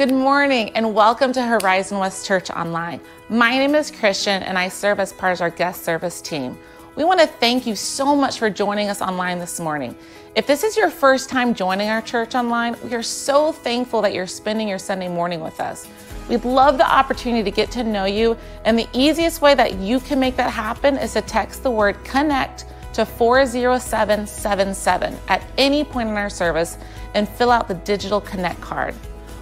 Good morning and welcome to Horizon West Church Online. My name is Christian and I serve as part of our guest service team. We want to thank you so much for joining us online this morning. If this is your first time joining our church online, we are so thankful that you're spending your Sunday morning with us. We'd love the opportunity to get to know you, and the easiest way that you can make that happen is to text the word connect to 40777 at any point in our service and fill out the digital connect card.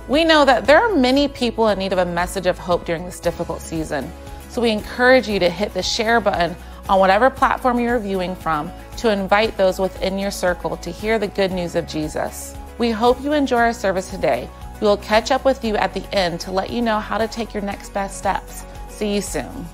We know that there are many people in need of a message of hope during this difficult season. So we encourage you to hit the share button on whatever platform you're viewing from to invite those within your circle to hear the good news of Jesus. We hope you enjoy our service today. We will catch up with you at the end to let you know how to take your next best steps. See you soon.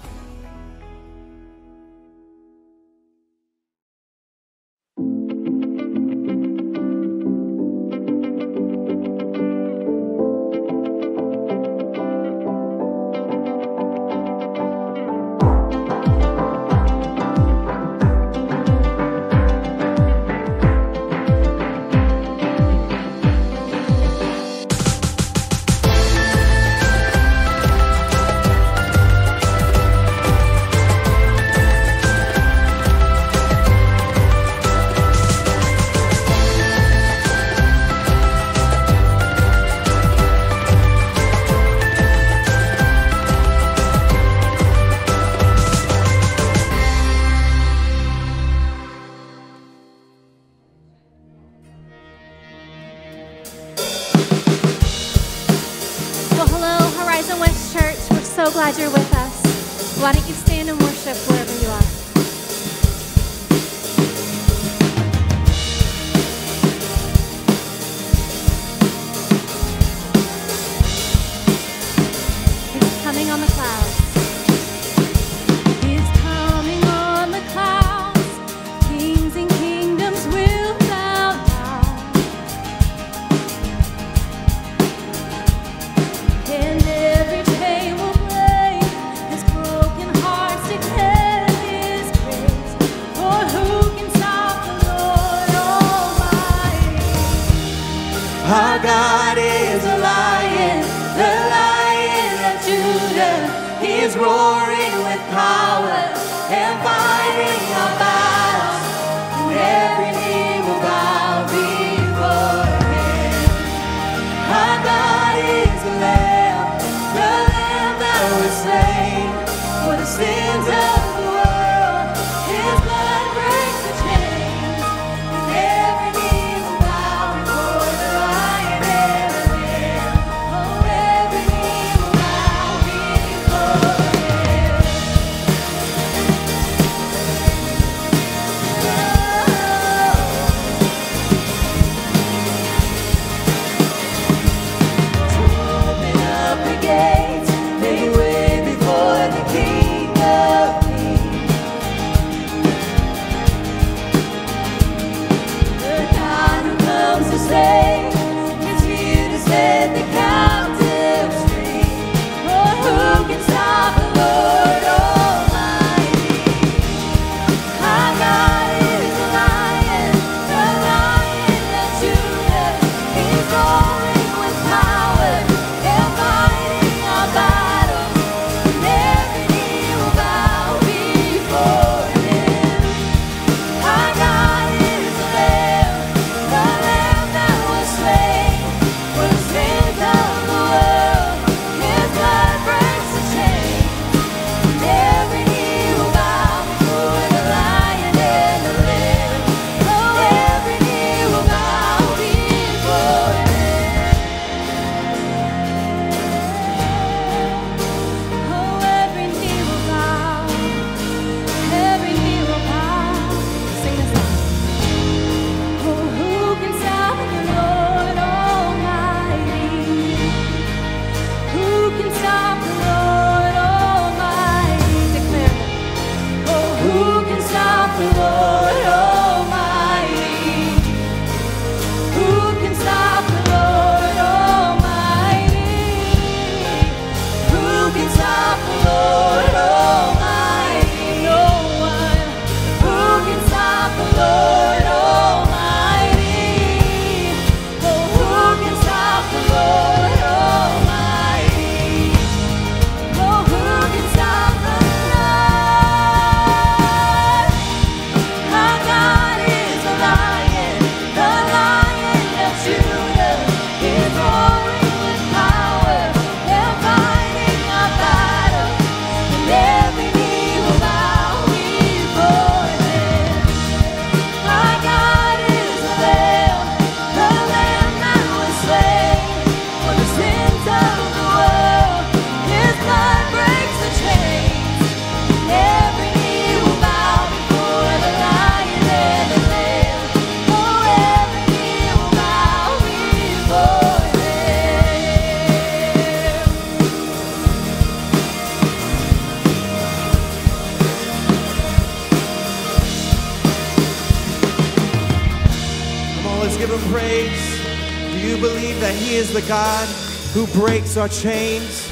breaks our chains.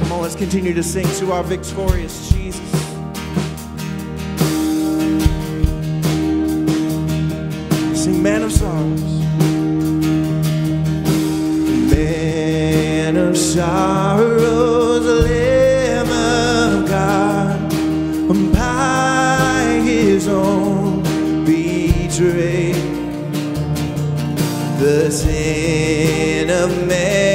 Come on, let's continue to sing to our victorious Jesus. Sing, Man of Sorrows. Man of Sorrows, Lamb of God, by his own betrayal the sin of man.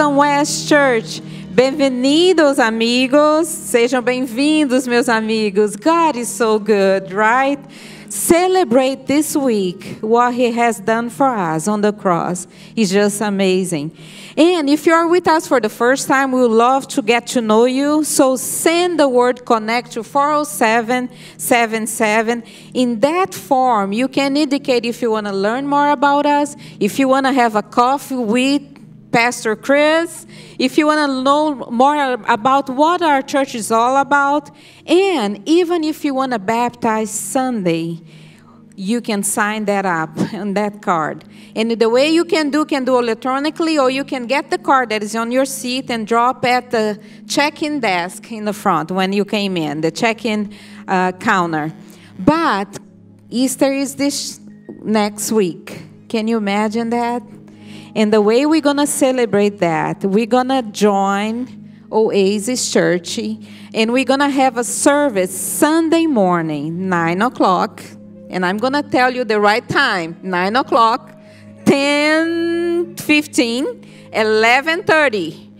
Horizon West Church. Bem-vindos, amigos. Sejam bem-vindos, meus amigos. God is so good, right? Celebrate this week what He has done for us on the cross. It's just amazing. And if you are with us for the first time, we would love to get to know you. So send the word connect to 40777. In that form, you can indicate if you want to learn more about us, if you want to have a coffee with Pastor Chris, if you want to know more about what our church is all about, and even if you want to baptize Sunday, you can sign that up on that card. And the way you can do can do electronically, or you can get the card that is on your seat and drop at the check-in desk in the front when you came in, the check-in uh, counter. But Easter is this next week. Can you imagine that? And the way we're gonna celebrate that, we're gonna join Oasis Church, and we're gonna have a service Sunday morning, nine o'clock. And I'm gonna tell you the right time: nine o'clock, 10, 15, 11 30.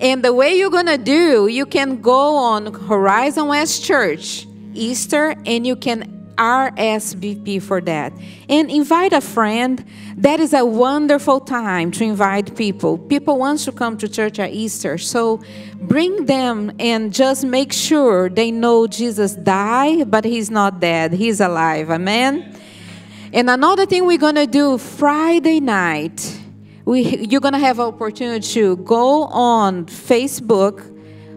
And the way you're gonna do, you can go on Horizon West Church Easter, and you can RSVP for that. And invite a friend. That is a wonderful time to invite people. People want to come to church at Easter. So bring them and just make sure they know Jesus died, but he's not dead. He's alive. Amen. And another thing we're going to do Friday night, we, you're going to have opportunity to go on Facebook,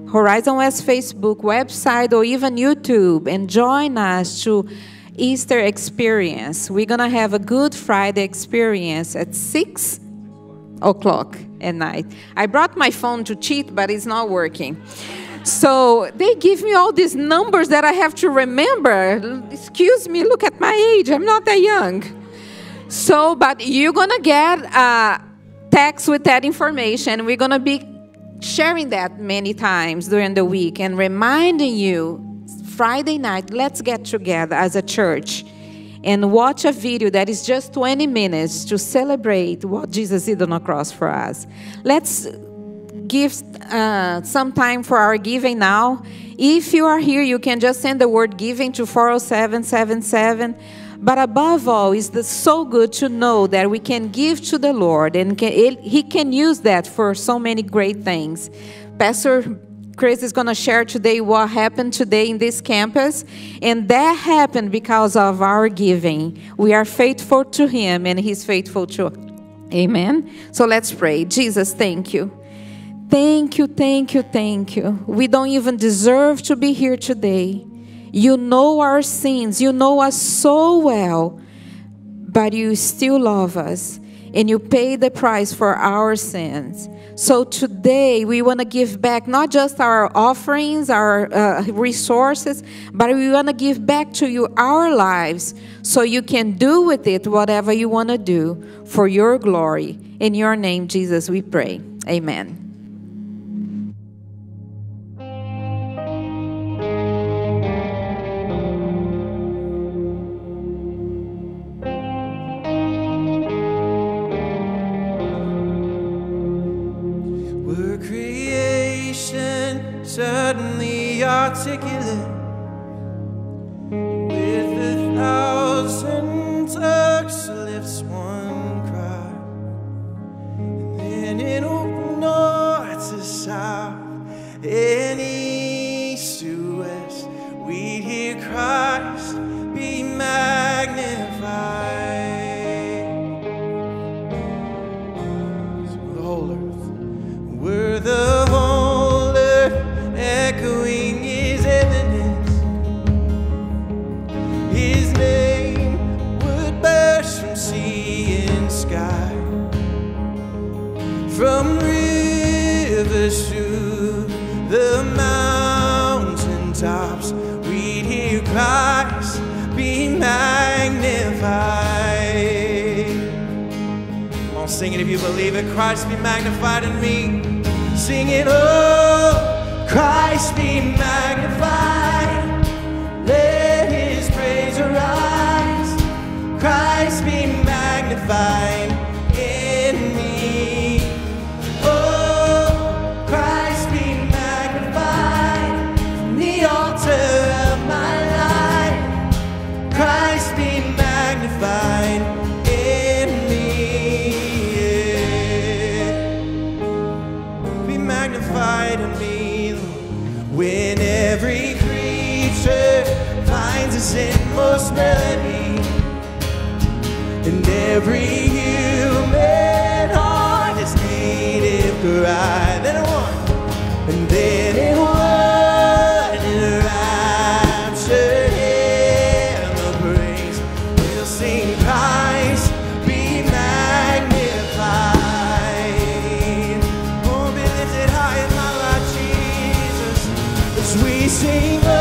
Horizon West Facebook website, or even YouTube and join us to Easter experience. We're going to have a Good Friday experience at 6 o'clock at night. I brought my phone to cheat, but it's not working. So they give me all these numbers that I have to remember. Excuse me, look at my age. I'm not that young. So, but you're going to get a text with that information. We're going to be sharing that many times during the week and reminding you Friday night, let's get together as a church and watch a video that is just 20 minutes to celebrate what Jesus did on the cross for us. Let's give uh, some time for our giving now. If you are here, you can just send the word giving to 40777. But above all, it's the, so good to know that we can give to the Lord and can, it, He can use that for so many great things. Pastor Chris is going to share today what happened today in this campus. And that happened because of our giving. We are faithful to Him, and He's faithful to us. Amen. So let's pray. Jesus, thank you. Thank you, thank you, thank you. We don't even deserve to be here today. You know our sins, you know us so well, but you still love us and you pay the price for our sins. So today we want to give back not just our offerings, our uh, resources, but we want to give back to you our lives so you can do with it whatever you want to do for your glory. In your name, Jesus, we pray. Amen. Articulate we sing.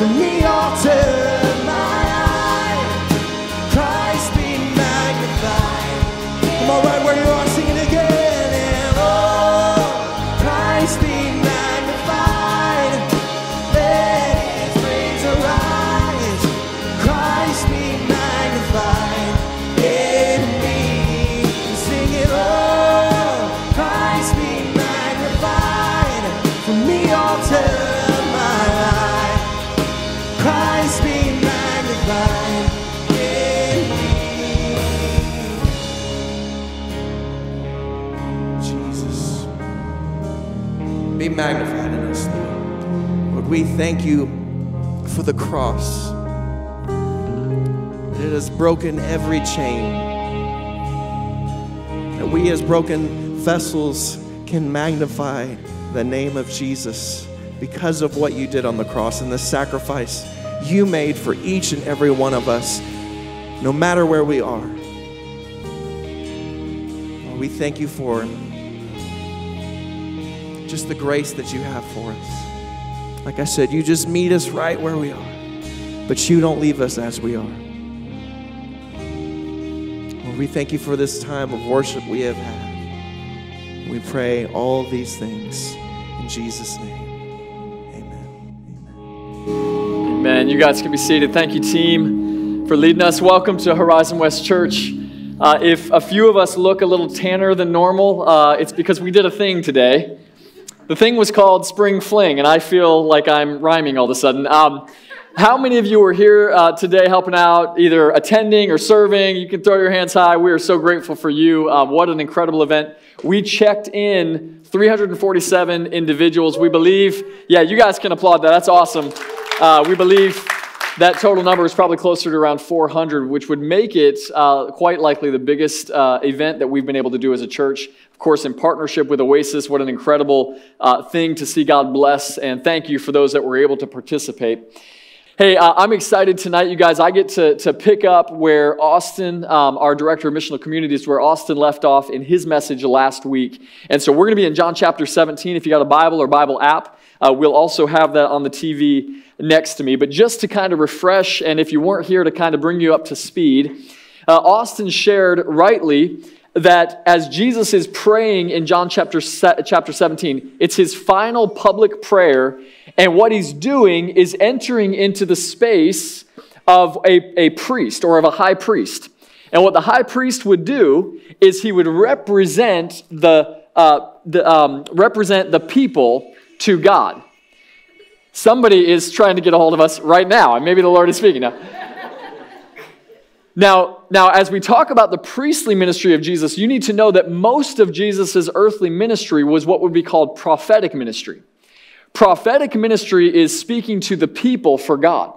for me. we thank you for the cross. It has broken every chain. And we, as broken vessels, can magnify the name of Jesus because of what you did on the cross and the sacrifice you made for each and every one of us, no matter where we are. We thank you for just the grace that you have for us. Like I said, you just meet us right where we are, but you don't leave us as we are. Lord, we thank you for this time of worship we have had. We pray all these things in Jesus' name. Amen. Amen. You guys can be seated. Thank you, team, for leading us. Welcome to Horizon West Church. Uh, if a few of us look a little tanner than normal, uh, it's because we did a thing today. The thing was called Spring Fling, and I feel like I'm rhyming all of a sudden. Um, how many of you are here uh, today helping out, either attending or serving? You can throw your hands high. We are so grateful for you. Um, what an incredible event. We checked in 347 individuals. We believe, yeah, you guys can applaud that. That's awesome. Uh, we believe that total number is probably closer to around 400, which would make it uh, quite likely the biggest uh, event that we've been able to do as a church. Of course, in partnership with Oasis, what an incredible uh, thing to see God bless. And thank you for those that were able to participate. Hey, uh, I'm excited tonight, you guys. I get to, to pick up where Austin, um, our director of missional communities, where Austin left off in his message last week. And so we're going to be in John chapter 17. If you got a Bible or Bible app, uh, we'll also have that on the TV next to me. But just to kind of refresh, and if you weren't here to kind of bring you up to speed, uh, Austin shared rightly that as Jesus is praying in John chapter, se- chapter 17, it's his final public prayer. And what he's doing is entering into the space of a, a priest or of a high priest. And what the high priest would do is he would represent the, uh, the, um, represent the people to God. Somebody is trying to get a hold of us right now, and maybe the Lord is speaking now. Now, now, as we talk about the priestly ministry of Jesus, you need to know that most of Jesus' earthly ministry was what would be called prophetic ministry. Prophetic ministry is speaking to the people for God.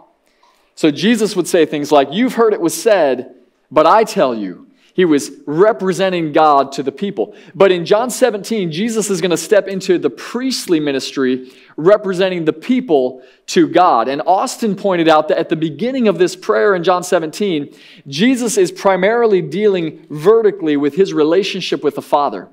So Jesus would say things like, You've heard it was said, but I tell you. He was representing God to the people. But in John 17, Jesus is going to step into the priestly ministry representing the people to God. And Austin pointed out that at the beginning of this prayer in John 17, Jesus is primarily dealing vertically with his relationship with the Father.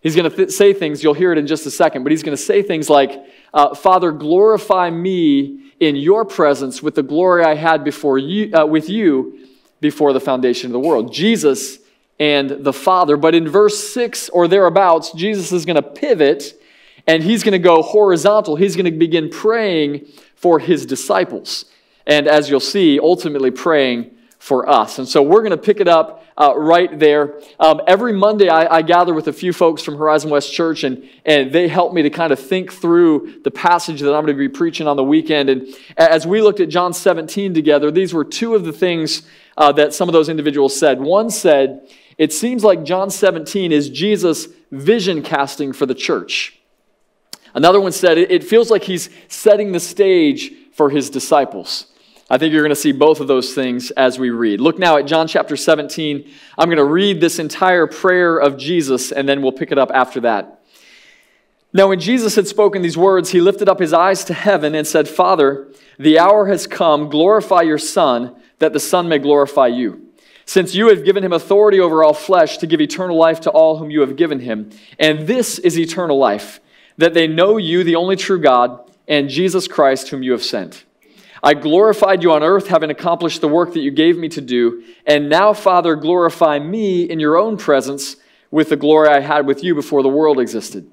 He's going to th- say things, you'll hear it in just a second, but he's going to say things like, uh, Father, glorify me in your presence with the glory I had before you, uh, with you before the foundation of the world. Jesus and the Father. But in verse 6 or thereabouts, Jesus is going to pivot and he's going to go horizontal. He's going to begin praying for his disciples. And as you'll see, ultimately praying for us. And so we're going to pick it up uh, right there. Um, every Monday, I, I, gather with a few folks from Horizon West Church, and, and they help me to kind of think through the passage that I'm going to be preaching on the weekend. And as we looked at John 17 together, these were two of the things uh, that some of those individuals said. One said, It seems like John 17 is Jesus' vision casting for the church. Another one said, It feels like he's setting the stage for his disciples. I think you're going to see both of those things as we read. Look now at John chapter 17. I'm going to read this entire prayer of Jesus, and then we'll pick it up after that. Now, when Jesus had spoken these words, he lifted up his eyes to heaven and said, Father, the hour has come. Glorify your Son that the Son may glorify you. Since you have given him authority over all flesh to give eternal life to all whom you have given him. And this is eternal life, that they know you, the only true God, and Jesus Christ, whom you have sent. I glorified you on earth, having accomplished the work that you gave me to do. And now, Father, glorify me in your own presence with the glory I had with you before the world existed.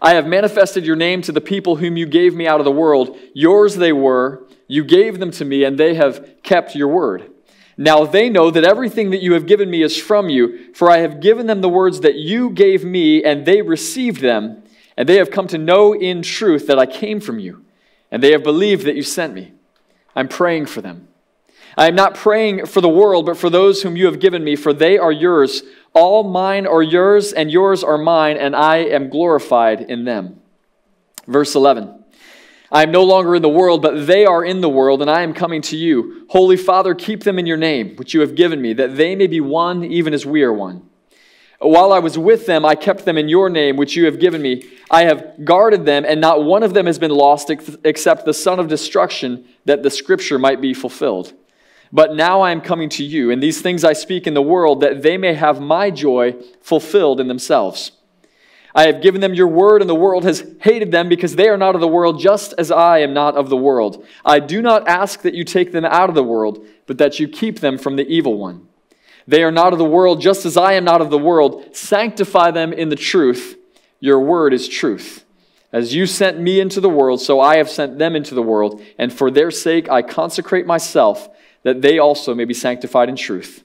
I have manifested your name to the people whom you gave me out of the world. Yours they were you gave them to me, and they have kept your word. Now they know that everything that you have given me is from you, for I have given them the words that you gave me, and they received them, and they have come to know in truth that I came from you, and they have believed that you sent me. I'm praying for them. I am not praying for the world, but for those whom you have given me, for they are yours. All mine are yours, and yours are mine, and I am glorified in them. Verse 11. I am no longer in the world, but they are in the world, and I am coming to you. Holy Father, keep them in your name, which you have given me, that they may be one even as we are one. While I was with them, I kept them in your name, which you have given me. I have guarded them, and not one of them has been lost except the son of destruction, that the scripture might be fulfilled. But now I am coming to you, and these things I speak in the world, that they may have my joy fulfilled in themselves. I have given them your word, and the world has hated them because they are not of the world, just as I am not of the world. I do not ask that you take them out of the world, but that you keep them from the evil one. They are not of the world, just as I am not of the world. Sanctify them in the truth. Your word is truth. As you sent me into the world, so I have sent them into the world, and for their sake I consecrate myself, that they also may be sanctified in truth.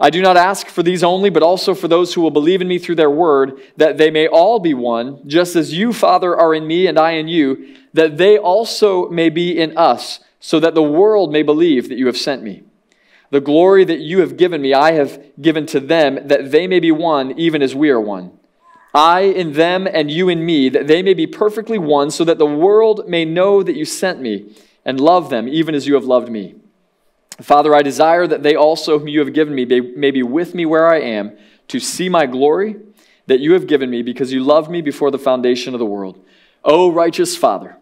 I do not ask for these only, but also for those who will believe in me through their word, that they may all be one, just as you, Father, are in me and I in you, that they also may be in us, so that the world may believe that you have sent me. The glory that you have given me, I have given to them, that they may be one, even as we are one. I in them, and you in me, that they may be perfectly one, so that the world may know that you sent me, and love them, even as you have loved me. Father, I desire that they also, whom you have given me, may be with me where I am, to see my glory that you have given me, because you loved me before the foundation of the world. O righteous Father,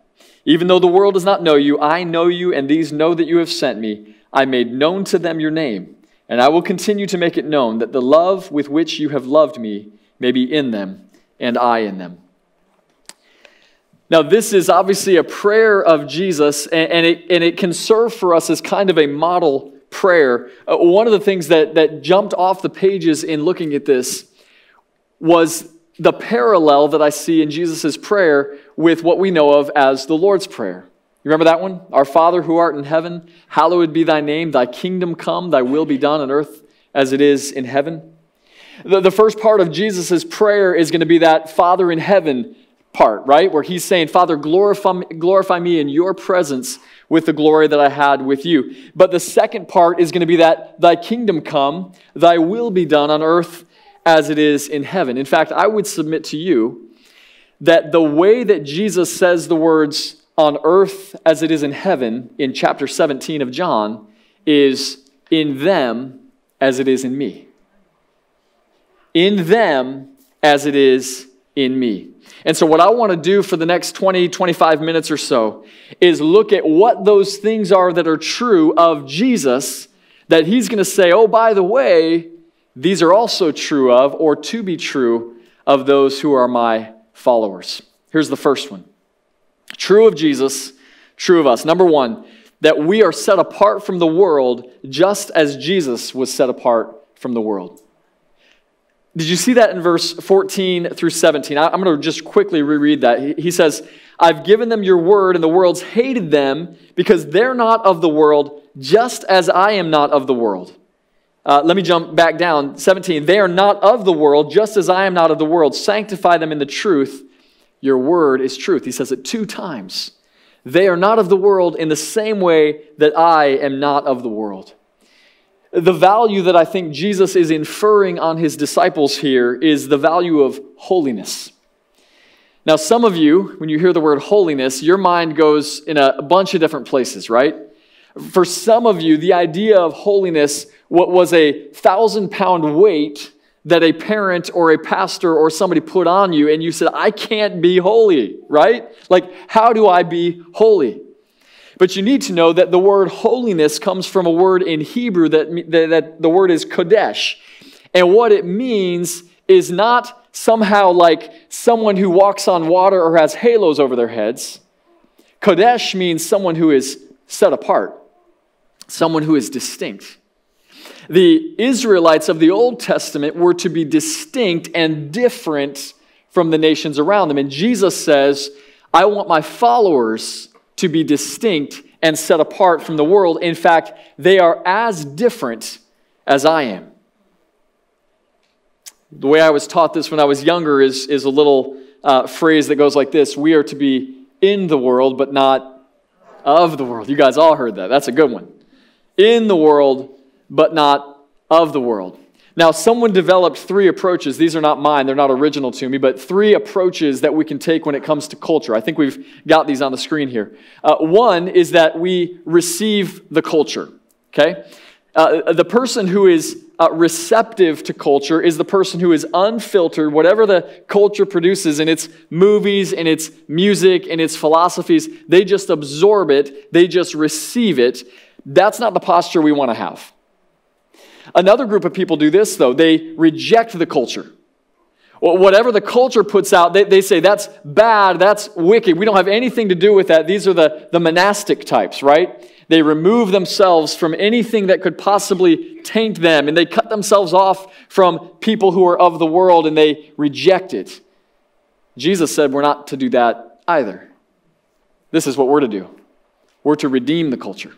even though the world does not know you, I know you, and these know that you have sent me. I made known to them your name, and I will continue to make it known that the love with which you have loved me may be in them, and I in them. Now, this is obviously a prayer of Jesus, and, and, it, and it can serve for us as kind of a model prayer. Uh, one of the things that, that jumped off the pages in looking at this was the parallel that I see in Jesus' prayer with what we know of as the Lord's Prayer. You remember that one? Our Father who art in heaven, hallowed be thy name, thy kingdom come, thy will be done on earth as it is in heaven. The, the first part of Jesus' prayer is going to be that Father in heaven part, right? Where he's saying, Father, glorify, glorify me in your presence with the glory that I had with you. But the second part is going to be that thy kingdom come, thy will be done on earth as it is in heaven. In fact, I would submit to you that the way that Jesus says the words on earth as it is in heaven in chapter 17 of John is in them as it is in me. In them as it is in me. And so, what I want to do for the next 20, 25 minutes or so is look at what those things are that are true of Jesus that he's going to say, oh, by the way, these are also true of, or to be true of those who are my followers. Here's the first one true of Jesus, true of us. Number one, that we are set apart from the world just as Jesus was set apart from the world. Did you see that in verse 14 through 17? I'm going to just quickly reread that. He says, I've given them your word, and the world's hated them because they're not of the world, just as I am not of the world. Uh, let me jump back down. 17. They are not of the world, just as I am not of the world. Sanctify them in the truth. Your word is truth. He says it two times. They are not of the world in the same way that I am not of the world the value that I think Jesus is inferring on his disciples here is the value of holiness. Now, some of you, when you hear the word holiness, your mind goes in a bunch of different places, right? For some of you, the idea of holiness what was a thousand pound weight that a parent or a pastor or somebody put on you, and you said, I can't be holy, right? Like, how do I be holy? But you need to know that the word holiness comes from a word in Hebrew that, that, that the word is kodesh. And what it means is not somehow like someone who walks on water or has halos over their heads. Kodesh means someone who is set apart, someone who is distinct. The Israelites of the Old Testament were to be distinct and different from the nations around them. And Jesus says, I want my followers to be distinct and set apart from the world. In fact, they are as different as I am. The way I was taught this when I was younger is, is a little uh, phrase that goes like this We are to be in the world, but not of the world. You guys all heard that. That's a good one. In the world, but not of the world. Now, someone developed three approaches. These are not mine, they're not original to me, but three approaches that we can take when it comes to culture. I think we've got these on the screen here. Uh, one is that we receive the culture, okay? Uh, the person who is uh, receptive to culture is the person who is unfiltered. Whatever the culture produces in its movies, in its music, in its philosophies, they just absorb it, they just receive it. That's not the posture we want to have. Another group of people do this, though. They reject the culture. Whatever the culture puts out, they, they say that's bad, that's wicked. We don't have anything to do with that. These are the, the monastic types, right? They remove themselves from anything that could possibly taint them, and they cut themselves off from people who are of the world and they reject it. Jesus said we're not to do that either. This is what we're to do we're to redeem the culture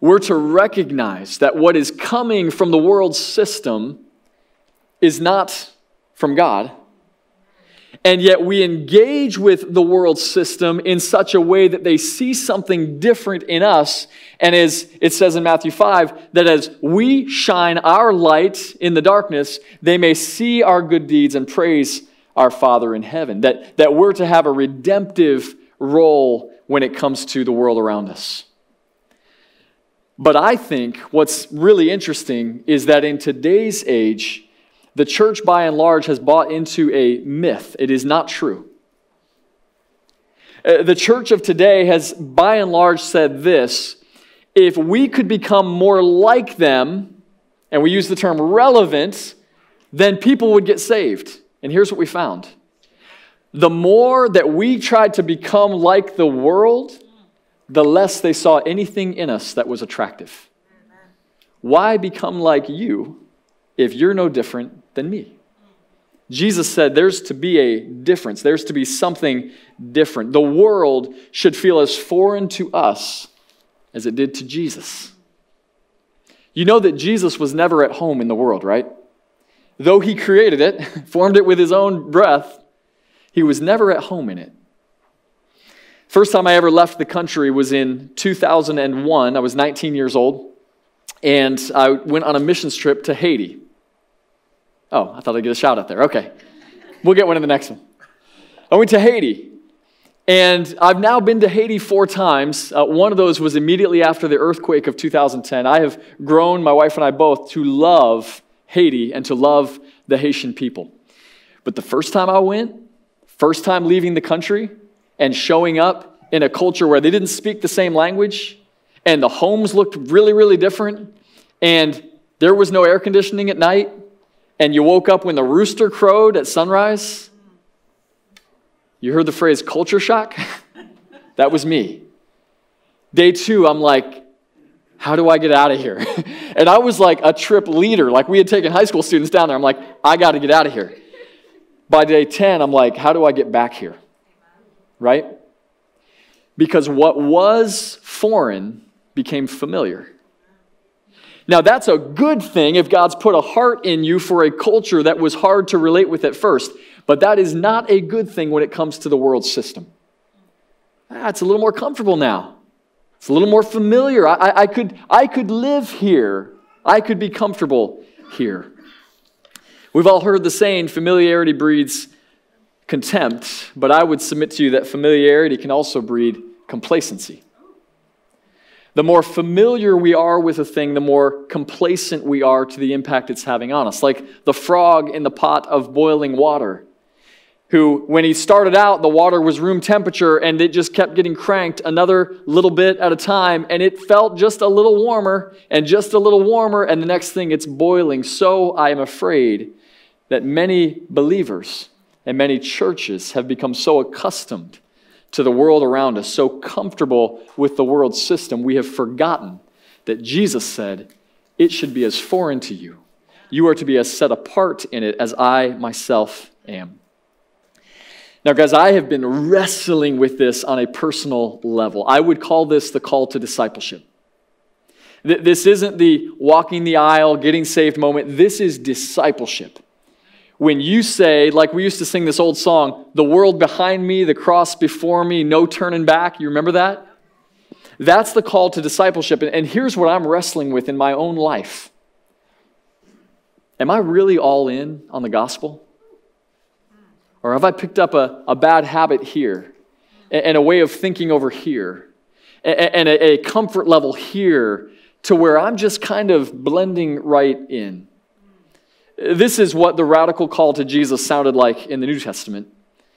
we're to recognize that what is coming from the world system is not from God. and yet we engage with the world system in such a way that they see something different in us. And as it says in Matthew 5, that as we shine our light in the darkness, they may see our good deeds and praise our Father in heaven. That, that we're to have a redemptive role when it comes to the world around us. But I think what's really interesting is that in today's age, the church by and large has bought into a myth. It is not true. Uh, the church of today has by and large said this if we could become more like them, and we use the term relevant, then people would get saved. And here's what we found the more that we tried to become like the world, the less they saw anything in us that was attractive. Why become like you if you're no different than me? Jesus said there's to be a difference, there's to be something different. The world should feel as foreign to us as it did to Jesus. You know that Jesus was never at home in the world, right? Though he created it, formed it with his own breath, he was never at home in it. First time I ever left the country was in 2001. I was 19 years old, and I went on a missions trip to Haiti. Oh, I thought I'd get a shout out there. Okay. We'll get one in the next one. I went to Haiti, and I've now been to Haiti four times. Uh, one of those was immediately after the earthquake of 2010. I have grown, my wife and I both, to love Haiti and to love the Haitian people. But the first time I went, first time leaving the country, and showing up in a culture where they didn't speak the same language and the homes looked really, really different and there was no air conditioning at night and you woke up when the rooster crowed at sunrise. You heard the phrase culture shock? that was me. Day two, I'm like, how do I get out of here? and I was like a trip leader. Like we had taken high school students down there. I'm like, I got to get out of here. By day 10, I'm like, how do I get back here? Right? Because what was foreign became familiar. Now, that's a good thing if God's put a heart in you for a culture that was hard to relate with at first, but that is not a good thing when it comes to the world system. Ah, it's a little more comfortable now. It's a little more familiar. I, I, could, I could live here. I could be comfortable here. We've all heard the saying familiarity breeds contempt, but I would submit to you that familiarity can also breed complacency. The more familiar we are with a thing, the more complacent we are to the impact it's having on us. Like the frog in the pot of boiling water, who, when he started out, the water was room temperature and it just kept getting cranked another little bit at a time, and it felt just a little warmer and just a little warmer, and the next thing it's boiling. So I am afraid that many believers and many churches have become so accustomed to the world around us, so comfortable with the world system, we have forgotten that Jesus said, It should be as foreign to you. You are to be as set apart in it as I myself am. Now, guys, I have been wrestling with this on a personal level. I would call this the call to discipleship. This isn't the walking the aisle, getting saved moment. This is discipleship when you say, like we used to sing this old song, the world behind me, the cross before me, no turning back. You remember that? That's the call to discipleship. And here's what I'm wrestling with in my own life Am I really all in on the gospel? Or have I picked up a, a bad habit here and a way of thinking over here and a, a comfort level here to where I'm just kind of blending right in? This is what the radical call to Jesus sounded like in the New Testament.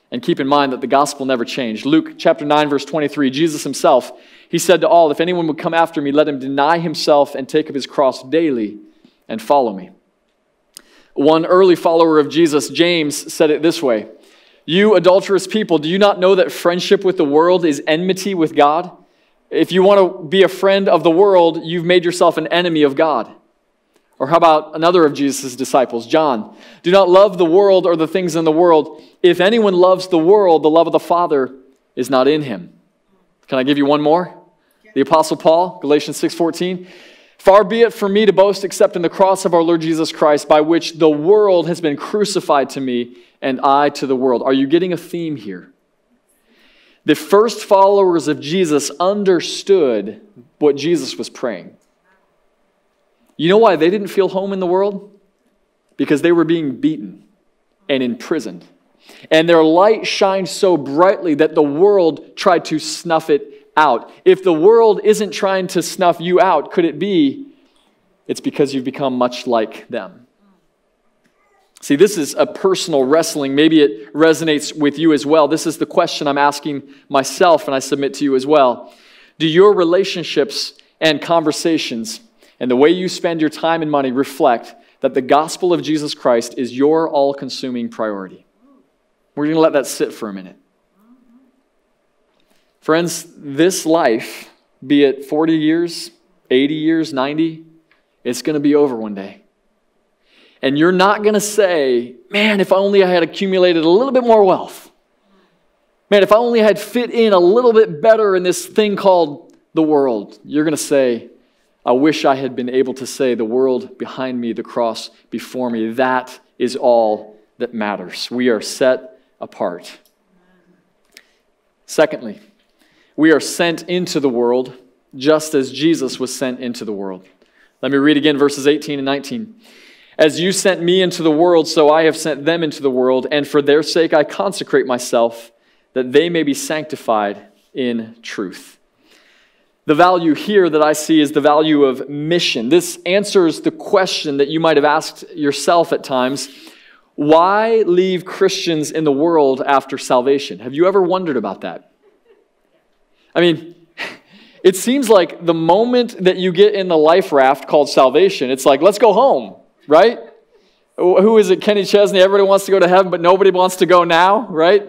And keep in mind that the gospel never changed. Luke chapter 9, verse 23, Jesus himself, he said to all, If anyone would come after me, let him deny himself and take up his cross daily and follow me. One early follower of Jesus, James, said it this way You adulterous people, do you not know that friendship with the world is enmity with God? If you want to be a friend of the world, you've made yourself an enemy of God. Or how about another of Jesus' disciples, John? Do not love the world or the things in the world. If anyone loves the world, the love of the Father is not in him. Can I give you one more? The apostle Paul, Galatians 6:14. Far be it from me to boast except in the cross of our Lord Jesus Christ, by which the world has been crucified to me and I to the world. Are you getting a theme here? The first followers of Jesus understood what Jesus was praying. You know why they didn't feel home in the world? Because they were being beaten and imprisoned. And their light shined so brightly that the world tried to snuff it out. If the world isn't trying to snuff you out, could it be it's because you've become much like them? See, this is a personal wrestling. Maybe it resonates with you as well. This is the question I'm asking myself, and I submit to you as well. Do your relationships and conversations and the way you spend your time and money reflect that the gospel of Jesus Christ is your all consuming priority? We're going to let that sit for a minute. Friends, this life, be it 40 years, 80 years, 90, it's going to be over one day. And you're not going to say, man, if only I had accumulated a little bit more wealth. Man, if I only had fit in a little bit better in this thing called the world. You're going to say, I wish I had been able to say, the world behind me, the cross before me. That is all that matters. We are set apart. Secondly, we are sent into the world just as Jesus was sent into the world. Let me read again verses 18 and 19. As you sent me into the world, so I have sent them into the world, and for their sake I consecrate myself, that they may be sanctified in truth. The value here that I see is the value of mission. This answers the question that you might have asked yourself at times why leave Christians in the world after salvation? Have you ever wondered about that? I mean, it seems like the moment that you get in the life raft called salvation, it's like, let's go home, right? Who is it? Kenny Chesney. Everybody wants to go to heaven, but nobody wants to go now, right?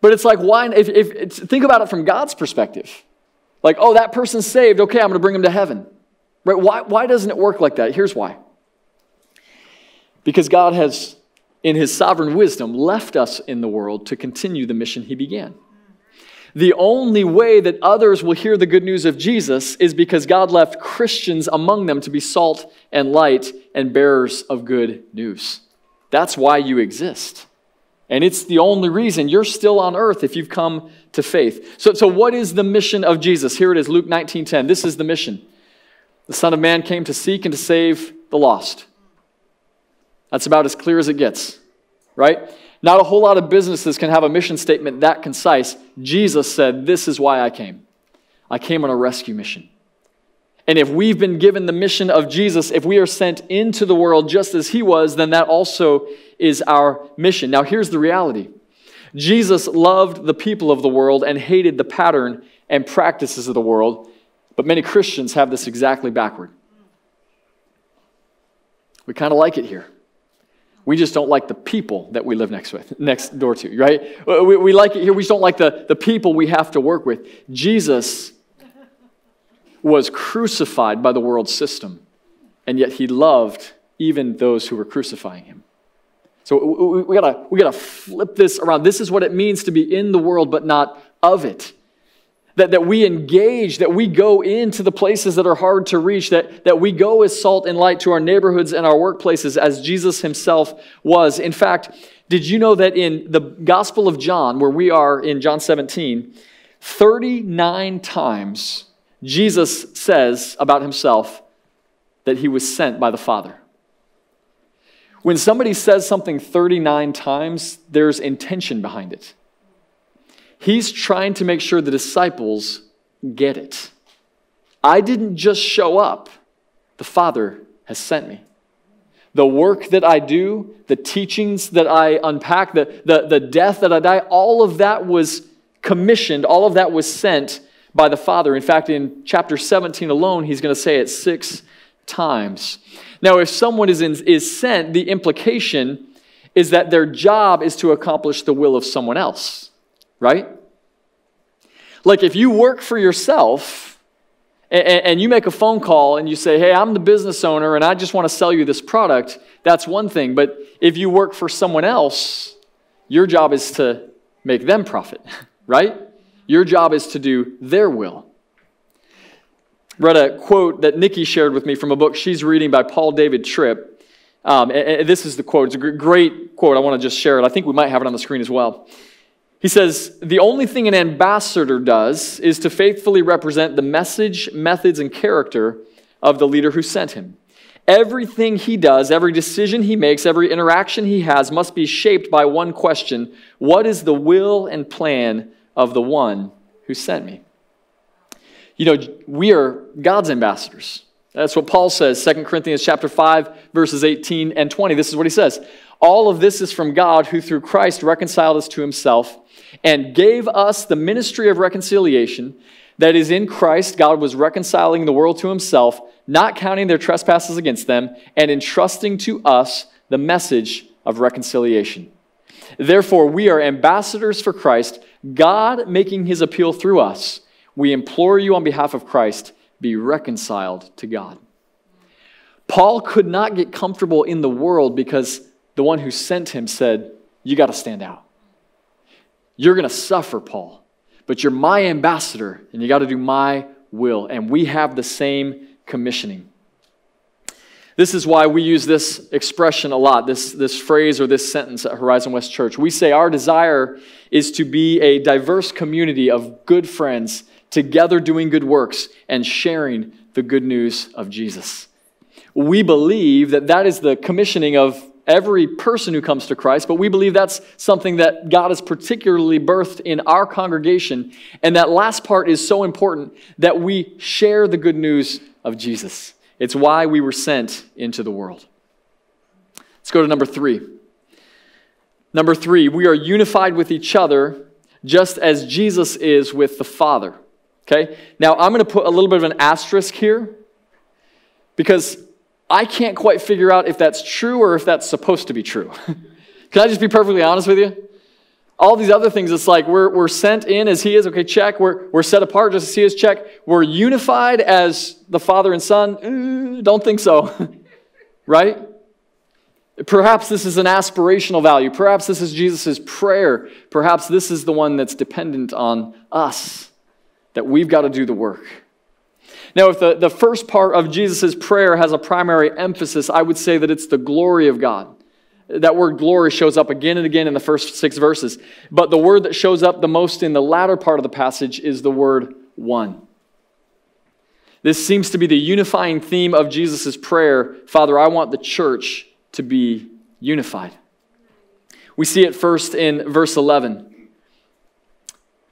But it's like, why? If, if think about it from God's perspective, like, oh, that person's saved. Okay, I'm going to bring him to heaven, right? Why? Why doesn't it work like that? Here's why. Because God has, in His sovereign wisdom, left us in the world to continue the mission He began. The only way that others will hear the good news of Jesus is because God left Christians among them to be salt and light and bearers of good news. That's why you exist. And it's the only reason you're still on earth if you've come to faith. So, so what is the mission of Jesus? Here it is, Luke 19:10. This is the mission. The Son of Man came to seek and to save the lost. That's about as clear as it gets, right? Not a whole lot of businesses can have a mission statement that concise. Jesus said, This is why I came. I came on a rescue mission. And if we've been given the mission of Jesus, if we are sent into the world just as he was, then that also is our mission. Now, here's the reality Jesus loved the people of the world and hated the pattern and practices of the world, but many Christians have this exactly backward. We kind of like it here. We just don't like the people that we live next with, next door to, right? We, we like it here. We just don't like the, the people we have to work with. Jesus was crucified by the world system, and yet he loved even those who were crucifying him. So we, gotta, we gotta flip this around. This is what it means to be in the world, but not of it that, that we engage, that we go into the places that are hard to reach, that, that we go as salt and light to our neighborhoods and our workplaces as Jesus himself was. In fact, did you know that in the Gospel of John, where we are in John 17, 39 times Jesus says about himself that he was sent by the Father? When somebody says something 39 times, there's intention behind it. He's trying to make sure the disciples get it. I didn't just show up, the Father has sent me. The work that I do, the teachings that I unpack, the, the, the death that I die, all of that was commissioned, all of that was sent by the Father. In fact, in chapter 17 alone, he's going to say it six times. Now, if someone is, in, is sent, the implication is that their job is to accomplish the will of someone else right? Like if you work for yourself and, and, you make a phone call and you say, hey, I'm the business owner and I just want to sell you this product, that's one thing. But if you work for someone else, your job is to make them profit, right? Your job is to do their will. read a quote that Nikki shared with me from a book she's reading by Paul David Tripp. Um, and, this is the quote. It's a great quote. I want to just share it. I think we might have it on the screen as well. He says, The only thing an ambassador does is to faithfully represent the message, methods, and character of the leader who sent him. Everything he does, every decision he makes, every interaction he has must be shaped by one question What is the will and plan of the one who sent me? You know, we are God's ambassadors. That's what Paul says, 2 Corinthians chapter 5, verses 18 and 20. This is what he says. All of this is from God who through Christ reconciled us to himself and gave us the ministry of reconciliation. That is, in Christ, God was reconciling the world to himself, not counting their trespasses against them, and entrusting to us the message of reconciliation. Therefore, we are ambassadors for Christ, God making his appeal through us. We implore you on behalf of Christ, be reconciled to God. Paul could not get comfortable in the world because the one who sent him said, You got to stand out. You're going to suffer, Paul, but you're my ambassador and you got to do my will. And we have the same commissioning. This is why we use this expression a lot, this, this phrase or this sentence at Horizon West Church. We say our desire is to be a diverse community of good friends, together doing good works and sharing the good news of Jesus. We believe that that is the commissioning of every person who comes to Christ, but we believe that's something that God has particularly birthed in our congregation. And that last part is so important that we share the good news of Jesus. It's why we were sent into the world. Let's go to number three. Number three, we are unified with each other just as Jesus is with the Father. Okay? Now, I'm going to put a little bit of an asterisk here because I can't quite figure out if that's true or if that's supposed to be true. Can I just be perfectly honest with you? All these other things, it's like we're, we're sent in as He is, okay, check. We're, we're set apart just as He is, check. We're unified as the Father and Son, uh, don't think so, right? Perhaps this is an aspirational value. Perhaps this is Jesus' prayer. Perhaps this is the one that's dependent on us, that we've got to do the work. Now, if the, the first part of Jesus' prayer has a primary emphasis, I would say that it's the glory of God. That word glory shows up again and again in the first six verses. But the word that shows up the most in the latter part of the passage is the word one. This seems to be the unifying theme of Jesus' prayer Father, I want the church to be unified. We see it first in verse 11.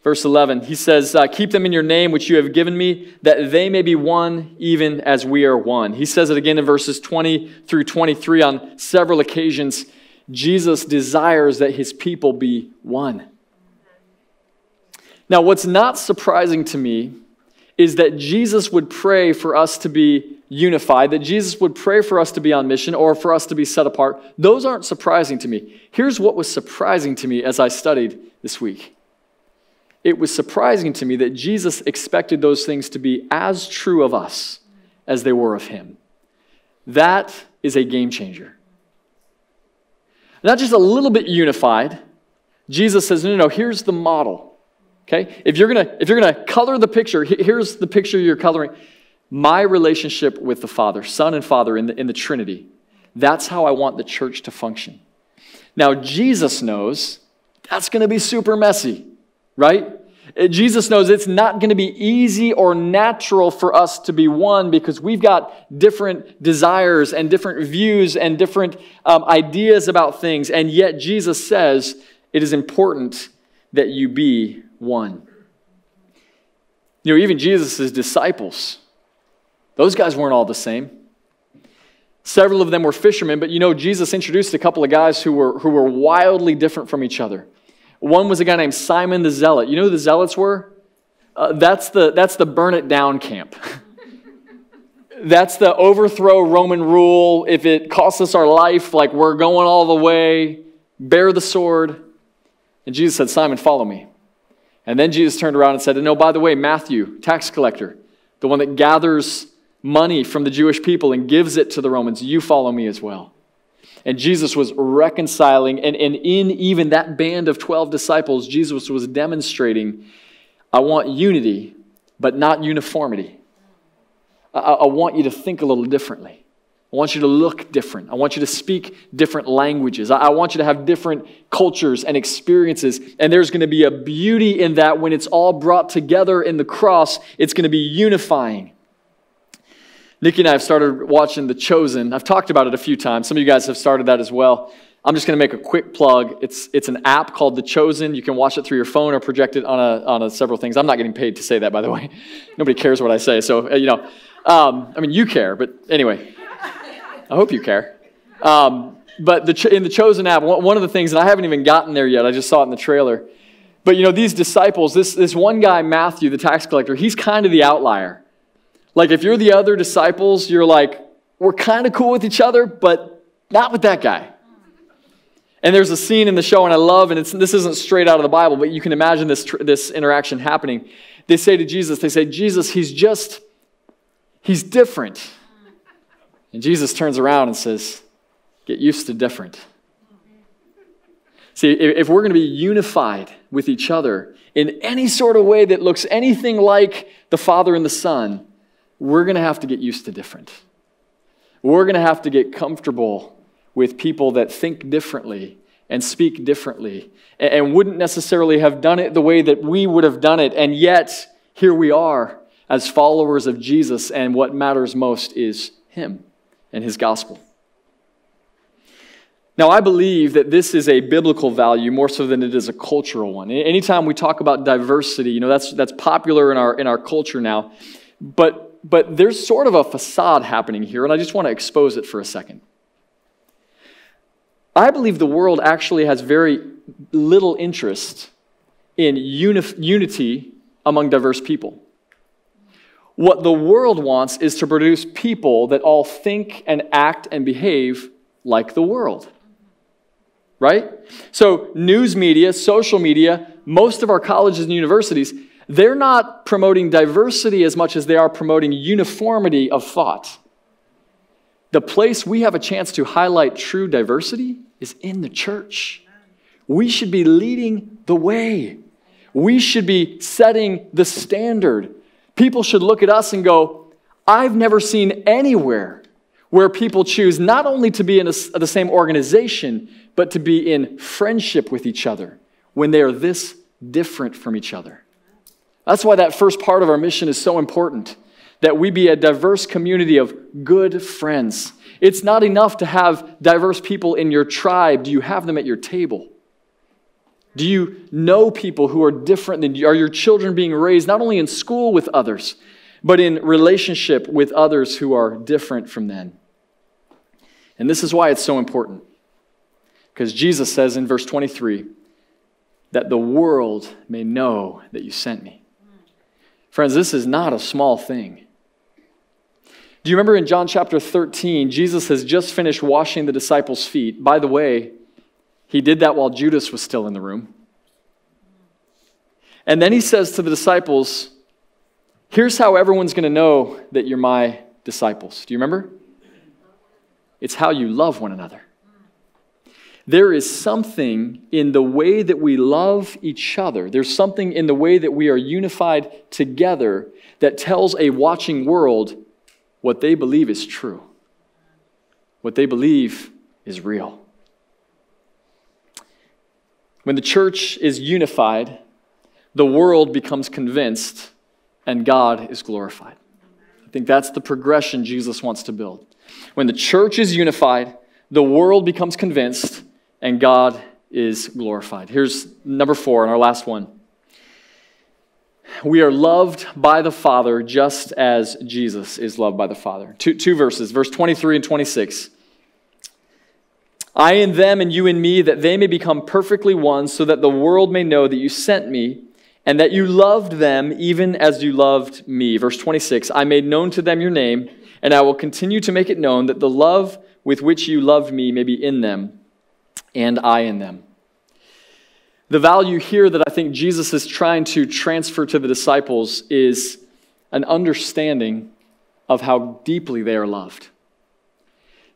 Verse 11, he says, uh, Keep them in your name, which you have given me, that they may be one, even as we are one. He says it again in verses 20 through 23 on several occasions. Jesus desires that his people be one. Now, what's not surprising to me is that Jesus would pray for us to be unified, that Jesus would pray for us to be on mission or for us to be set apart. Those aren't surprising to me. Here's what was surprising to me as I studied this week it was surprising to me that Jesus expected those things to be as true of us as they were of him. That is a game changer. Not just a little bit unified. Jesus says, no, no, no, here's the model. Okay? If you're gonna, if you're gonna color the picture, here's the picture you're coloring. My relationship with the Father, Son and Father in the, in the Trinity. That's how I want the church to function. Now, Jesus knows that's gonna be super messy right? Jesus knows it's not going to be easy or natural for us to be one because we've got different desires and different views and different um, ideas about things. And yet, Jesus says it is important that you be one. You know, even Jesus' disciples, those guys weren't all the same. Several of them were fishermen, but you know, Jesus introduced a couple of guys who were, who were wildly different from each other. One was a guy named Simon the Zealot. You know who the Zealots were? Uh, that's, the, that's the burn it down camp. that's the overthrow Roman rule. If it costs us our life, like we're going all the way, bear the sword. And Jesus said, Simon, follow me. And then Jesus turned around and said, No, by the way, Matthew, tax collector, the one that gathers money from the Jewish people and gives it to the Romans, you follow me as well. And Jesus was reconciling, and, and in even that band of 12 disciples, Jesus was demonstrating I want unity, but not uniformity. I, I want you to think a little differently. I want you to look different. I want you to speak different languages. I, I want you to have different cultures and experiences. And there's going to be a beauty in that when it's all brought together in the cross, it's going to be unifying. Nikki and I have started watching The Chosen. I've talked about it a few times. Some of you guys have started that as well. I'm just going to make a quick plug. It's, it's an app called The Chosen. You can watch it through your phone or project it on, a, on a several things. I'm not getting paid to say that, by the way. Nobody cares what I say. So, uh, you know, um, I mean, you care, but anyway, I hope you care. Um, but the, in The Chosen app, one of the things, and I haven't even gotten there yet, I just saw it in the trailer. But, you know, these disciples, this, this one guy, Matthew, the tax collector, he's kind of the outlier. Like, if you're the other disciples, you're like, we're kind of cool with each other, but not with that guy. And there's a scene in the show, and I love, and this isn't straight out of the Bible, but you can imagine this, this interaction happening. They say to Jesus, they say, Jesus, he's just, he's different. And Jesus turns around and says, Get used to different. See, if we're going to be unified with each other in any sort of way that looks anything like the Father and the Son, we're going to have to get used to different. We're going to have to get comfortable with people that think differently and speak differently and wouldn't necessarily have done it the way that we would have done it. And yet, here we are as followers of Jesus, and what matters most is Him and His gospel. Now, I believe that this is a biblical value more so than it is a cultural one. Anytime we talk about diversity, you know, that's, that's popular in our, in our culture now. But, but there's sort of a facade happening here, and I just want to expose it for a second. I believe the world actually has very little interest in uni- unity among diverse people. What the world wants is to produce people that all think and act and behave like the world. Right? So, news media, social media, most of our colleges and universities, they're not promoting diversity as much as they are promoting uniformity of thought. The place we have a chance to highlight true diversity is in the church. We should be leading the way. We should be setting the standard. People should look at us and go, I've never seen anywhere where people choose not only to be in a, the same organization, but to be in friendship with each other when they are this different from each other. That's why that first part of our mission is so important that we be a diverse community of good friends. It's not enough to have diverse people in your tribe. Do you have them at your table? Do you know people who are different than you? Are your children being raised not only in school with others, but in relationship with others who are different from them? And this is why it's so important. Because Jesus says in verse 23 that the world may know that you sent me. Friends, this is not a small thing. Do you remember in John chapter 13, Jesus has just finished washing the disciples' feet? By the way, he did that while Judas was still in the room. And then he says to the disciples, Here's how everyone's going to know that you're my disciples. Do you remember? It's how you love one another. There is something in the way that we love each other, there's something in the way that we are unified together that tells a watching world what they believe is true, what they believe is real. When the church is unified, the world becomes convinced and God is glorified. I think that's the progression Jesus wants to build. When the church is unified, the world becomes convinced and God is glorified. Here's number four, and our last one. We are loved by the Father just as Jesus is loved by the Father. Two, two verses, verse 23 and 26. I in them and you in me, that they may become perfectly one, so that the world may know that you sent me and that you loved them even as you loved me. Verse 26 I made known to them your name, and I will continue to make it known that the love with which you loved me may be in them, and I in them. The value here that I think Jesus is trying to transfer to the disciples is an understanding of how deeply they are loved.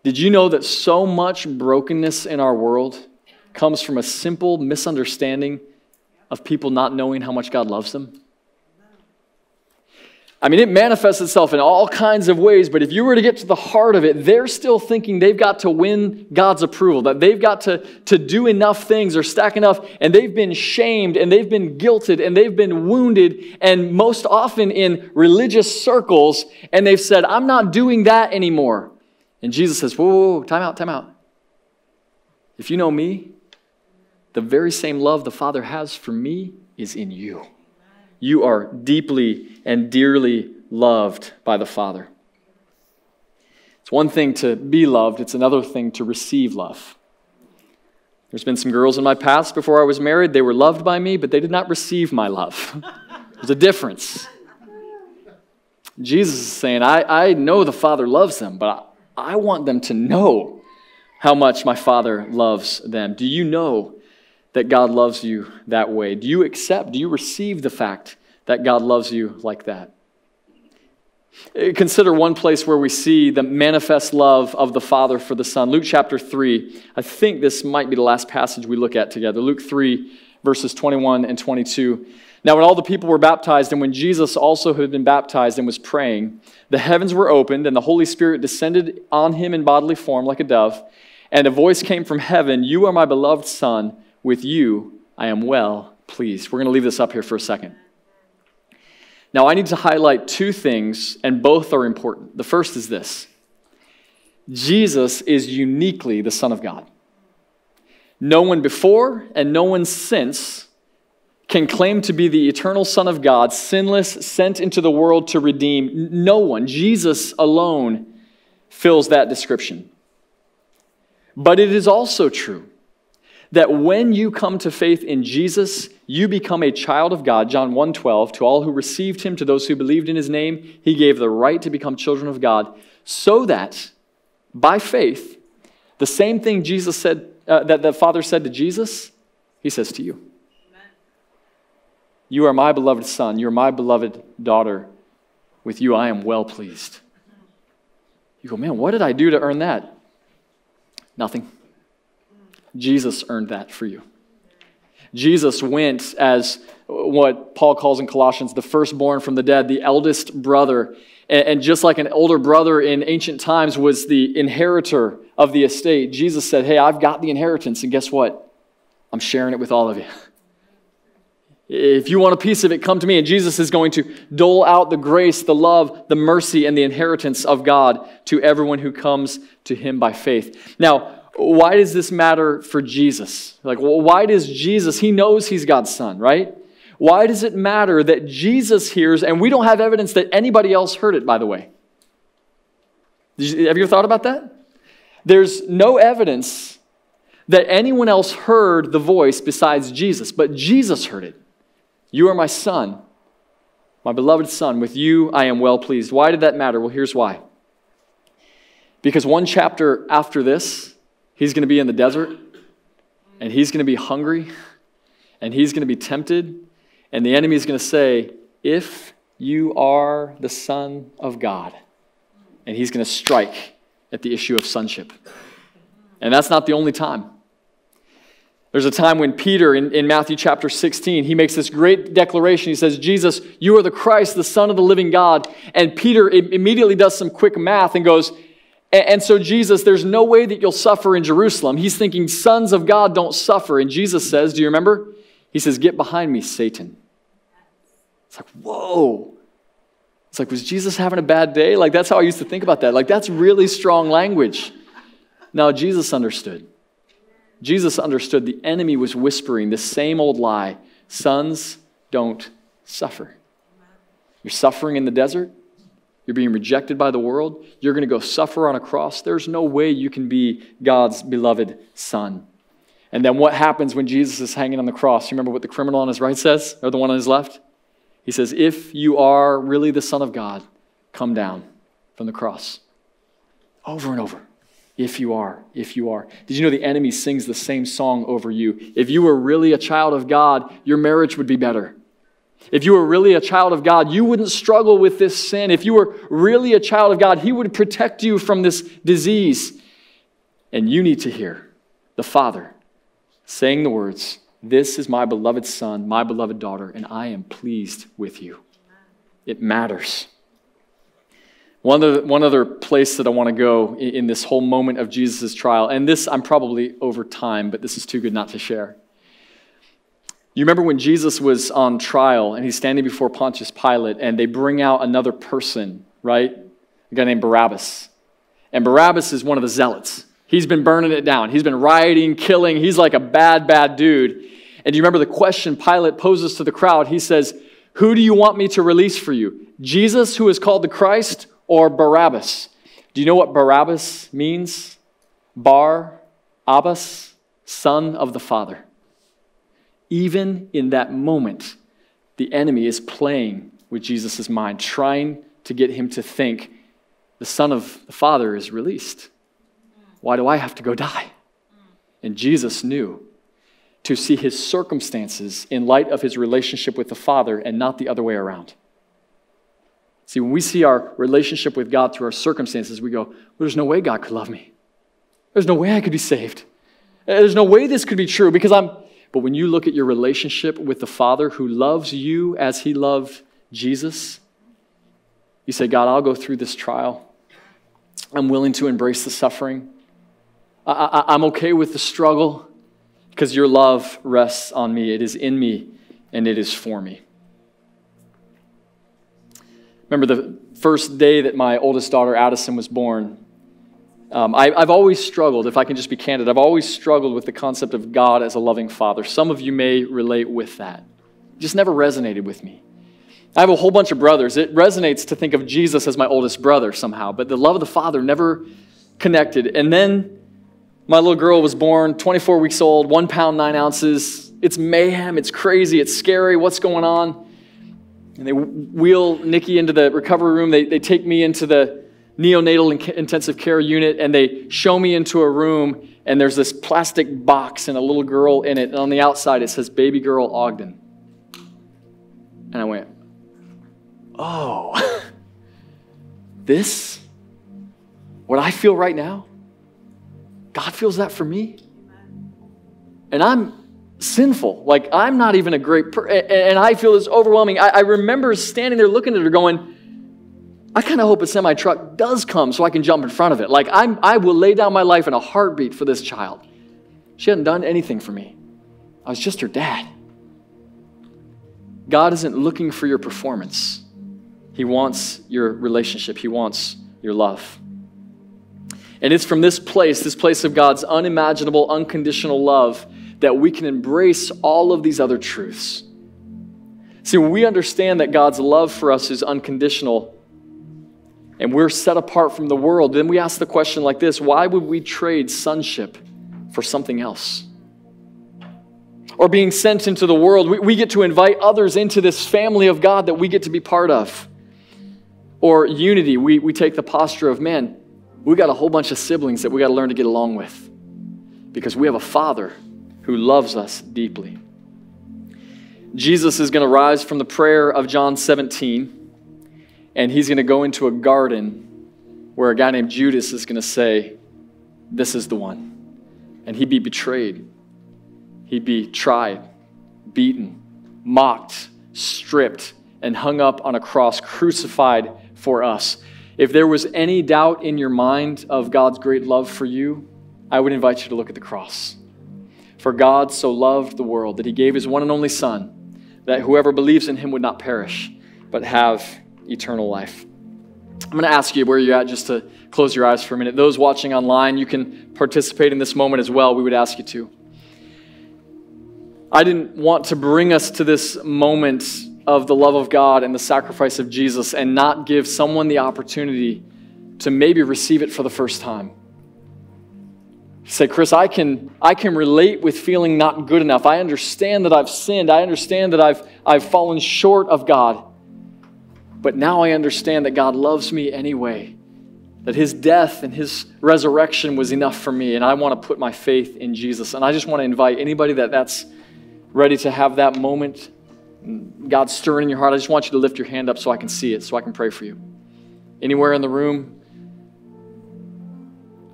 Did you know that so much brokenness in our world comes from a simple misunderstanding of people not knowing how much God loves them? I mean, it manifests itself in all kinds of ways, but if you were to get to the heart of it, they're still thinking they've got to win God's approval, that they've got to, to do enough things or stack enough, and they've been shamed and they've been guilted and they've been wounded, and most often in religious circles, and they've said, I'm not doing that anymore. And Jesus says, Whoa, whoa, whoa time out, time out. If you know me, the very same love the Father has for me is in you. You are deeply and dearly loved by the Father. It's one thing to be loved, it's another thing to receive love. There's been some girls in my past before I was married, they were loved by me, but they did not receive my love. There's a difference. Jesus is saying, I, I know the Father loves them, but I, I want them to know how much my Father loves them. Do you know that God loves you that way? Do you accept, do you receive the fact that God loves you like that? Uh, consider one place where we see the manifest love of the Father for the Son. Luke chapter 3. I think this might be the last passage we look at together. Luke 3, verses 21 and 22. Now, when all the people were baptized, and when Jesus also had been baptized and was praying, the heavens were opened, and the Holy Spirit descended on him in bodily form like a dove. And a voice came from heaven You are my beloved Son. With you I am well pleased. We're going to leave this up here for a second. Now, I need to highlight two things, and both are important. The first is this Jesus is uniquely the Son of God. No one before and no one since can claim to be the eternal Son of God, sinless, sent into the world to redeem. No one, Jesus alone, fills that description. But it is also true that when you come to faith in Jesus, you become a child of God. John 1:12, to all who received him, to those who believed in his name, he gave the right to become children of God, so that by faith, the same thing Jesus said uh, that the Father said to Jesus, he says to you. You are my beloved son, you're my beloved daughter. With you I am well pleased. You go, man, what did I do to earn that? Nothing. Jesus earned that for you. Jesus went as what Paul calls in Colossians the firstborn from the dead, the eldest brother. And just like an older brother in ancient times was the inheritor of the estate, Jesus said, Hey, I've got the inheritance, and guess what? I'm sharing it with all of you. If you want a piece of it, come to me. And Jesus is going to dole out the grace, the love, the mercy, and the inheritance of God to everyone who comes to him by faith. Now, why does this matter for Jesus? Like, well, why does Jesus, he knows he's God's son, right? Why does it matter that Jesus hears, and we don't have evidence that anybody else heard it, by the way? You, have you ever thought about that? There's no evidence that anyone else heard the voice besides Jesus, but Jesus heard it. You are my son, my beloved son. With you I am well pleased. Why did that matter? Well, here's why. Because one chapter after this, He's going to be in the desert and he's going to be hungry and he's going to be tempted. And the enemy is going to say, If you are the Son of God. And he's going to strike at the issue of sonship. And that's not the only time. There's a time when Peter, in, in Matthew chapter 16, he makes this great declaration. He says, Jesus, you are the Christ, the Son of the living God. And Peter immediately does some quick math and goes, and so, Jesus, there's no way that you'll suffer in Jerusalem. He's thinking, sons of God don't suffer. And Jesus says, Do you remember? He says, Get behind me, Satan. It's like, whoa. It's like, was Jesus having a bad day? Like, that's how I used to think about that. Like, that's really strong language. Now, Jesus understood. Jesus understood the enemy was whispering the same old lie sons don't suffer. You're suffering in the desert. You're being rejected by the world. You're going to go suffer on a cross. There's no way you can be God's beloved son. And then what happens when Jesus is hanging on the cross? You remember what the criminal on his right says, or the one on his left? He says, If you are really the Son of God, come down from the cross. Over and over. If you are, if you are. Did you know the enemy sings the same song over you? If you were really a child of God, your marriage would be better. If you were really a child of God, you wouldn't struggle with this sin. If you were really a child of God, He would protect you from this disease. And you need to hear the Father saying the words, This is my beloved Son, my beloved daughter, and I am pleased with you. it matters. One other, one other place that I want to go in, in this whole moment of Jesus' trial, and this I'm probably over time, but this is too good not to share. You remember when Jesus was on trial and he's standing before Pontius Pilate, and they bring out another person, right? A guy named Barabbas. And Barabbas is one of the zealots. He's been burning it down. He's been rioting, killing. He's like a bad, bad dude. And you remember the question Pilate poses to the crowd? He says, Who do you want me to release for you? Jesus, who is called the Christ, or Barabbas? Do you know what Barabbas means? Bar Abbas, son of the Father. Even in that moment, the enemy is playing with Jesus' mind, trying to get him to think the Son of the Father is released. Why do I have to go die? And Jesus knew to see his circumstances in light of his relationship with the Father and not the other way around. See, when we see our relationship with God through our circumstances, we go, well, There's no way God could love me. There's no way I could be saved. There's no way this could be true because I'm. But when you look at your relationship with the Father who loves you as he loved Jesus, you say, God, I'll go through this trial. I'm willing to embrace the suffering. I, am okay with the struggle because your love rests on me. It is in me and it is for me. Remember the first day that my oldest daughter, Addison, was born. Um, I, I've always struggled, if I can just be candid, I've always struggled with the concept of God as a loving father. Some of you may relate with that. It just never resonated with me. I have a whole bunch of brothers. It resonates to think of Jesus as my oldest brother somehow, but the love of the Father never connected. And then my little girl was born, 24 weeks old, one pound, nine ounces. It's mayhem, it's crazy, it's scary. What's going on? And they wheel Nikki into the recovery room. They, they take me into the neonatal intensive care unit and they show me into a room and there's this plastic box and a little girl in it. And on the outside it says baby girl Ogden. And I went, oh, this, what I feel right now, God feels that for me. And I'm sinful. Like, I'm not even a great person. And I feel this overwhelming. I, I remember standing there looking at her going, I kind of hope a semi truck does come so I can jump in front of it. Like, I'm, I will lay down my life in a heartbeat for this child. She hadn't done anything for me, I was just her dad. God isn't looking for your performance. He wants your relationship, He wants your love. And it's from this place, this place of God's unimaginable, unconditional love, that we can embrace all of these other truths. See, when we understand that God's love for us is unconditional and we're set apart from the world, then we ask the question like this why would we trade sonship for something else? Or being sent into the world, we, we get to invite others into this family of God that we get to be part of or unity, we, we take the posture of, man, we got a whole bunch of siblings that we got to learn to get along with because we have a father who loves us deeply. Jesus is going to rise from the prayer of John 17 and he's going to go into a garden where a guy named Judas is going to say, This is the one. And he'd be betrayed, he'd be tried, beaten, mocked, stripped, and hung up on a cross, crucified for us. If there was any doubt in your mind of God's great love for you, I would invite you to look at the cross. For God so loved the world that he gave his one and only Son, that whoever believes in him would not perish, but have eternal life. I'm going to ask you where you're at just to close your eyes for a minute. Those watching online, you can participate in this moment as well. We would ask you to. I didn't want to bring us to this moment of the love of God and the sacrifice of Jesus and not give someone the opportunity to maybe receive it for the first time. Say, Chris, I can, I can relate with feeling not good enough. I understand that I've sinned. I understand that I've, I've fallen short of God. But now I understand that God loves me anyway, that his death and his resurrection was enough for me, and I want to put my faith in Jesus. And I just want to invite anybody that that's ready to have that moment God's stirring in your heart, I just want you to lift your hand up so I can see it, so I can pray for you. Anywhere in the room?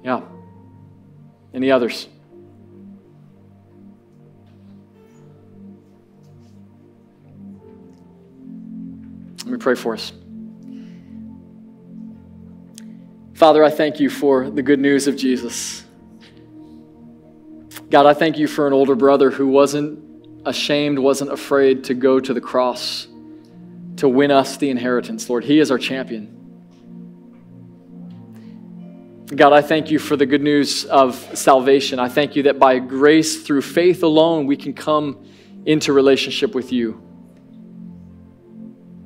Yeah. Any others? Let me pray. for us. Father, I thank you for the good news of Jesus. God, I thank you for an older brother who wasn't ashamed, wasn't afraid to go to the cross to win us the inheritance, Lord. He is our champion. God, I thank you for the good news of salvation. I thank you that by grace through faith alone, we can come into relationship with you.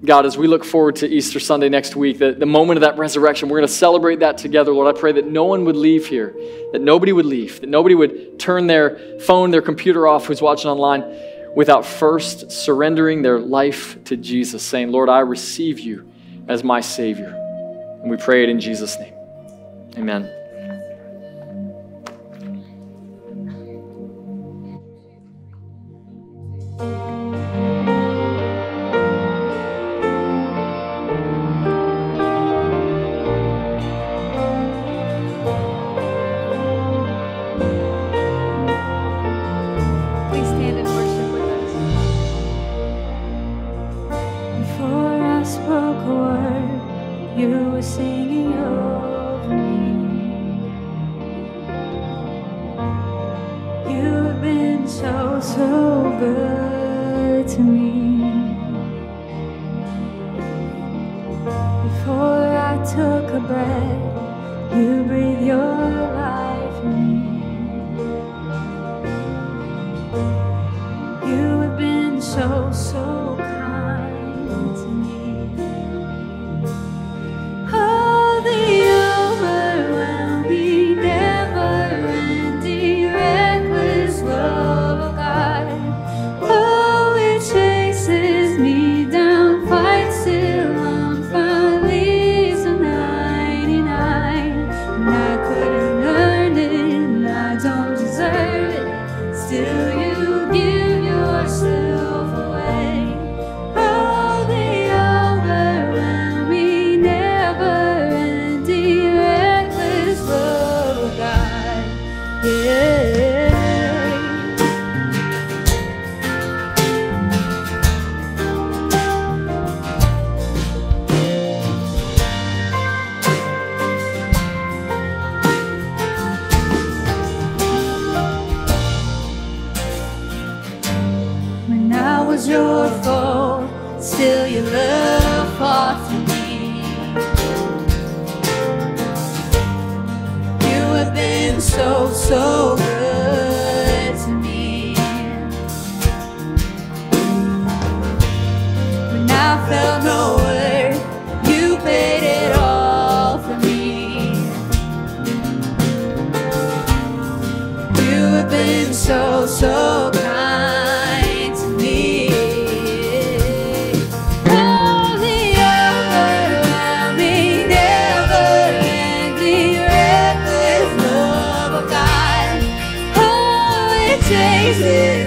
God, as we look forward to Easter Sunday next week, the, the moment of that resurrection, we're going to celebrate that together. Lord, I pray that no one would leave here, that nobody would leave, that nobody would turn their phone, their computer off who's watching online without first surrendering their life to Jesus, saying, Lord, I receive you as my Savior. And we pray it in Jesus' name. Amen. Spoke a word, you were singing over me. You have been so, so good to me. Before I took a breath, you breathed your life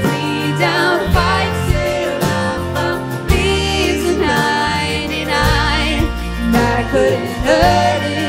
me down, till I'm found, leaves a 99. And I couldn't hurt it,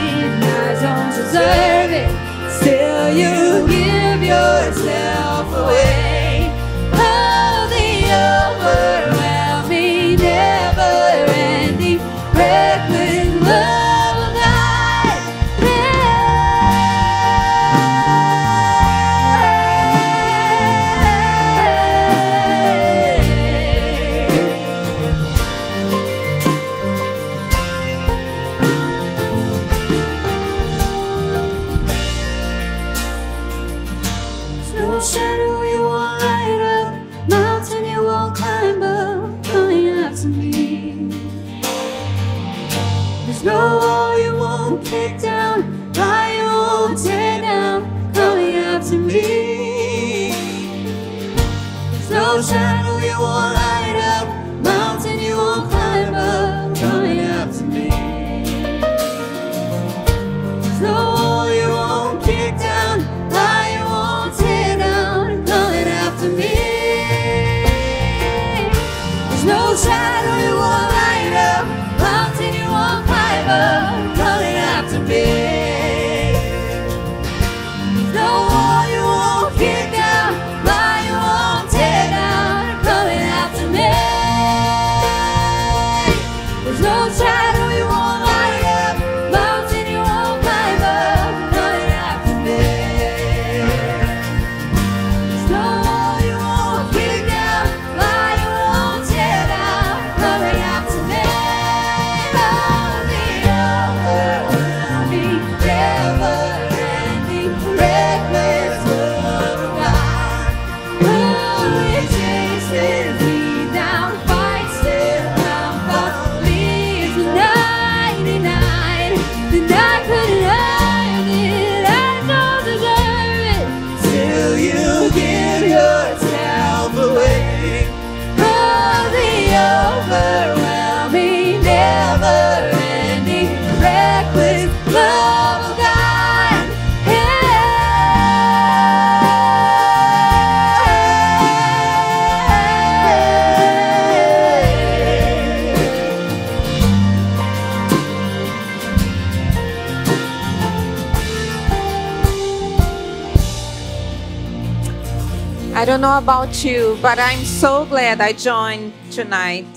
know about you, but I'm so glad I joined tonight,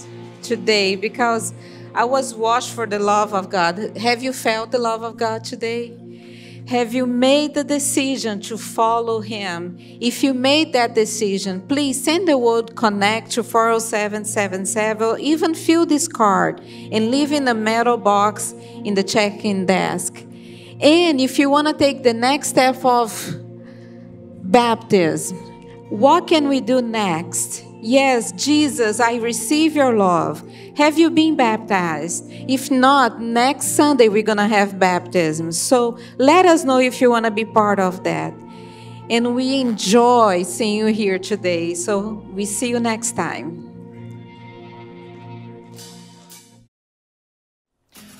today, because I was washed for the love of God. Have you felt the love of God today? Have you made the decision to follow Him? If you made that decision, please send the word connect to 40777, even fill this card and leave in a metal box in the check in desk. And if you want to take the next step of baptism, what can we do next? Yes, Jesus, I receive your love. Have you been baptized? If not, next Sunday we're going to have baptism. So let us know if you want to be part of that. And we enjoy seeing you here today. So we see you next time.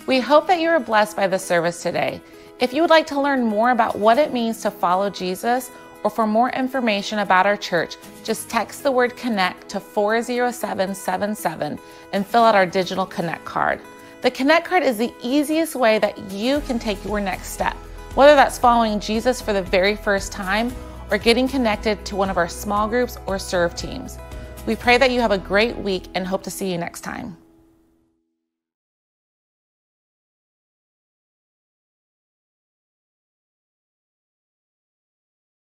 We hope that you were blessed by the service today. If you would like to learn more about what it means to follow Jesus, or for more information about our church, just text the word connect to 40777 and fill out our digital connect card. The connect card is the easiest way that you can take your next step, whether that's following Jesus for the very first time or getting connected to one of our small groups or serve teams. We pray that you have a great week and hope to see you next time.